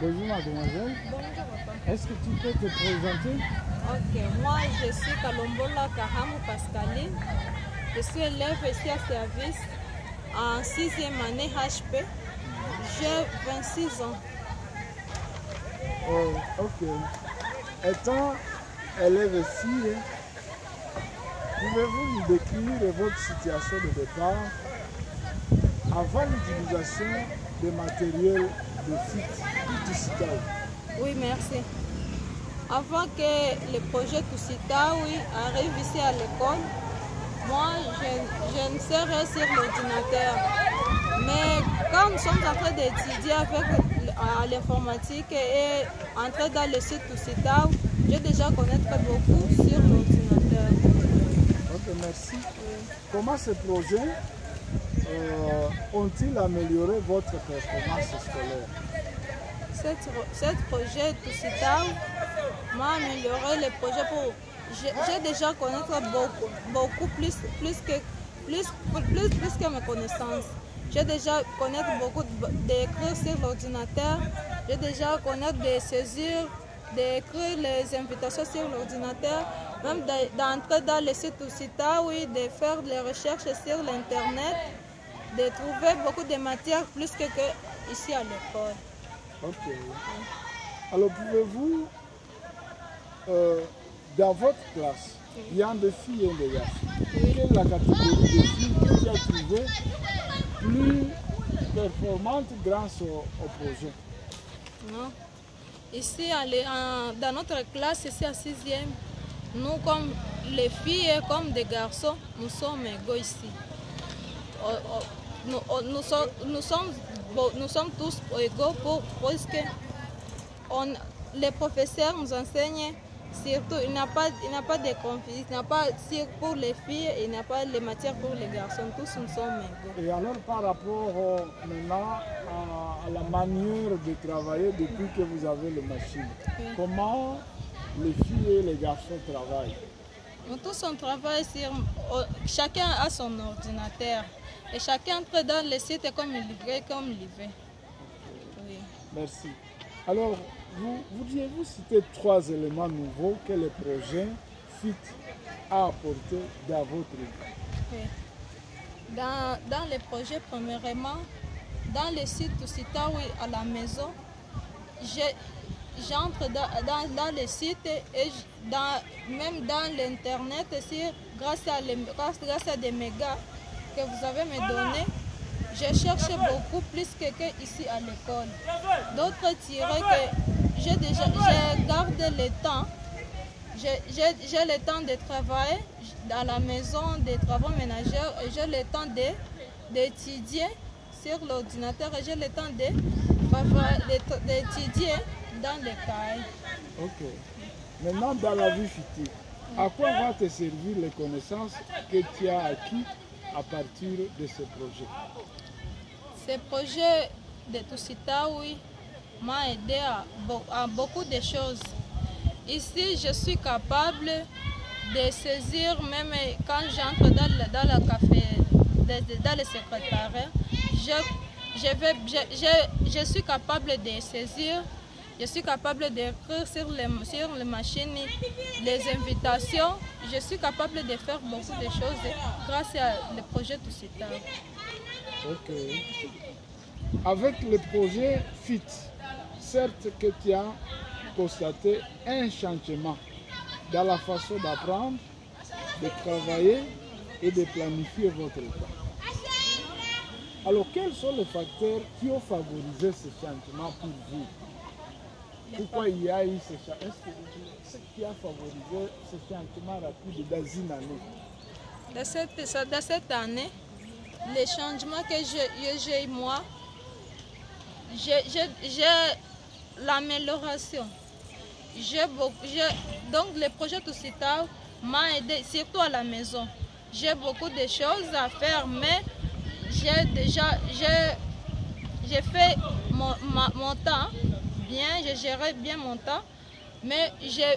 Bonjour mademoiselle. Bonjour papa. Est-ce que tu peux te présenter? Ok, moi je suis Kalombola Kahamu Pascaline. Je suis élève ici à service en sixième année HP. J'ai 26 ans. Oh, ok. Étant élève ici, pouvez-vous nous décrire votre situation de départ avant l'utilisation des matériels Oui, merci. Avant que le projet Toussita oui, arrive ici à l'école, moi je, je ne sais rien sur l'ordinateur. Mais quand nous sommes en train d'étudier avec à l'informatique et entrer dans le site Toussita, j'ai déjà connaître beaucoup sur l'ordinateur. Ok, merci. Comment ces projets euh, ont-ils amélioré votre performance scolaire Ce projet Toussita m'a amélioré le projet pour. J'ai déjà connaître beaucoup, beaucoup plus, plus, que, plus, plus, plus que mes connaissances. J'ai déjà connaître beaucoup d'écrire sur l'ordinateur. J'ai déjà connaître des saisir, d'écrire les invitations sur l'ordinateur, même d'entrer dans le site Toussita, oui, de faire des recherches sur l'internet, de trouver beaucoup de matières plus que, que ici à l'école. Ok. Alors pouvez-vous, euh, dans votre classe, il y a des filles et des garçons. Quelle est la catégorie de filles que as trouvé plus performante grâce au, au projet? Non. Ici, dans notre classe, ici à 6e, nous, comme les filles et comme des garçons, nous sommes égaux ici. Nous, nous, sommes, nous, sommes, nous sommes tous égaux pour, parce que on, les professeurs nous enseignent surtout, il n'y a, pas, il a pas de conflit, il n'y a pas pour les filles, il n'y a pas les matières pour les garçons, tous nous sommes égaux. Et alors par rapport euh, maintenant à, à, la manière de travailler depuis que vous avez le machine, oui. comment les filles et les garçons travaillent? Nous tous on travaille sur, chacun a son ordinateur et chacun entre dans le site comme il veut, comme il veut. Oui. Merci. Alors, vous, vouliez-vous citer trois éléments nouveaux que le projet FIT a apporté dans votre vie? Oui. dans, dans le projet, premièrement, dans le site Sitawi à la maison, j'entre dans, dans, dans, le site et dans, même dans l'internet, grâce à, les, grâce, grâce à des mégas que vous avez me donné, j'ai cherché beaucoup plus que, ici à l'école. D'autres diraient que j'ai déjà gardé le temps. J'ai le temps de travailler à la maison, des travaux ménagers, et j'ai le temps d'étudier sur l'ordinateur et j'ai le temps d'étudier dans les cahiers. Ok. Maintenant, dans la vie future, à quoi va te servir les connaissances que tu as acquis à partir de ce projet Ce projet de Toussita, oui, m'a aidé à, beaucoup de choses. Ici, je suis capable de saisir, même quand j'entre dans, le, dans café, dans le secrétariat, je, je, je, je, suis capable de saisir, je suis capable d'écrire sur les, sur les machines les invitations. Je suis capable de faire beaucoup de choses grâce au projet Toussita. Ok. Avec le projet FIT, certes que tu as constaté un changement dans la façon d'apprendre, de travailler et de planifier votre temps. Alors, quels sont les facteurs qui ont favorisé ce changement pour vous? Pourquoi il y a eu ce changement Est-ce qui a favorisé ce changement rapide dans une année? Dans cette, année, les changements que j'ai eu moi, j'ai l'amélioration. Donc le projet Toussita m'a aidé, surtout à la maison. J'ai beaucoup de choses à faire, mais j'ai déjà fait mon, temps bien, j'ai géré bien mon temps, mais j'ai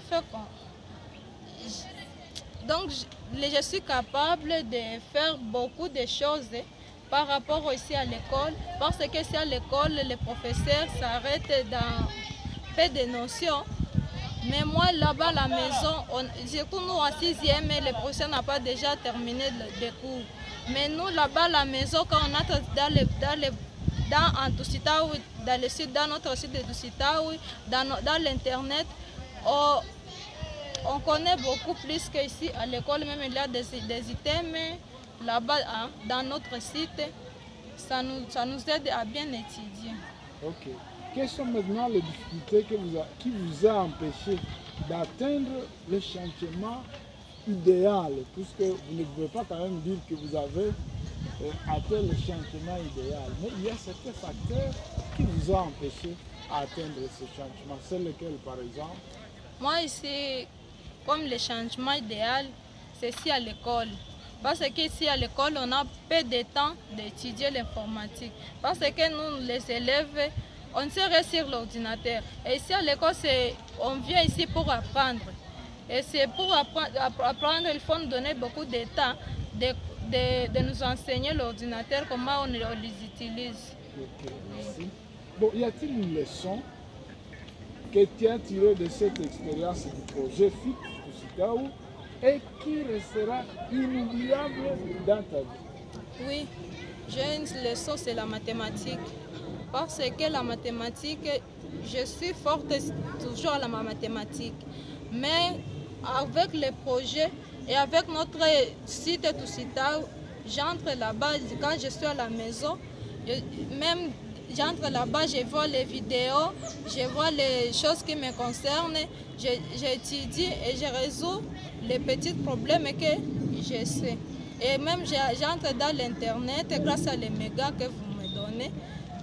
fait quoi? Donc je, je suis capable de faire beaucoup de choses par rapport aussi à l'école, parce que si à l'école, les professeurs s'arrêtent dans peu de notions. Mais moi, là-bas, à la maison, on, surtout nous en sixième, les professeurs n'ont pas déjà terminé le, les cours. Mais nous, là-bas, à la maison, quand on entre dans le, dans le dans dans notre site de Tusitaoui, dans, l'internet, on, on connaît beaucoup plus qu'ici à l'école, même il y a des, des items là-bas hein, dans notre site. Ça nous, ça nous aide à bien étudier. Ok. Quelles sont maintenant les difficultés vous a- qui vous a empêché d'atteindre le changement idéal? Puisque vous ne pouvez pas quand même dire que vous avez atteint le changement idéal. Mais il y a certains facteurs qui vous ont empêché d'atteindre ce changement. C'est lequel, par exemple? Moi, ici, comme le changement idéal, c'est ici à l'école. Parce qu'ici à l'école, on a peu de temps d'étudier l'informatique. Parce que nous, les élèves, on serait sur l'ordinateur. Et ici à l'école, on vient ici pour apprendre. Et c'est pour appre- app- apprendre, il faut nous donner beaucoup de temps de, de- de nous enseigner l'ordinateur, comment on, les utilise. Ok, merci. Bon, y a-t-il une leçon que tu as tirée de cette expérience du projet FIT Tusitaou et qui restera inoubliable dans ta vie? Oui, j'ai une leçon, c'est la mathématique. Parce que la mathématique, je suis forte toujours à la mathématique. Mais avec les projets et avec notre site Toussita, j'entre là-bas quand je suis à la maison. même j'entre là-bas, je vois les vidéos, je vois les choses qui me concernent, j'étudie et je résous les petits problèmes que je sais. Et même j'entre dans l'Internet grâce à les mégas que vous me donnez.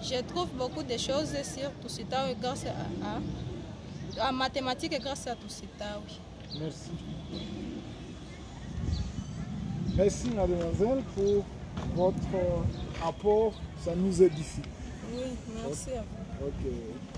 Je trouve beaucoup de choses sur Toussita grâce à, à, à mathématiques et grâce à Toussita. Merci. Merci, mademoiselle, pour votre apport. Ça nous édifie. oui, merci à vous. Ok.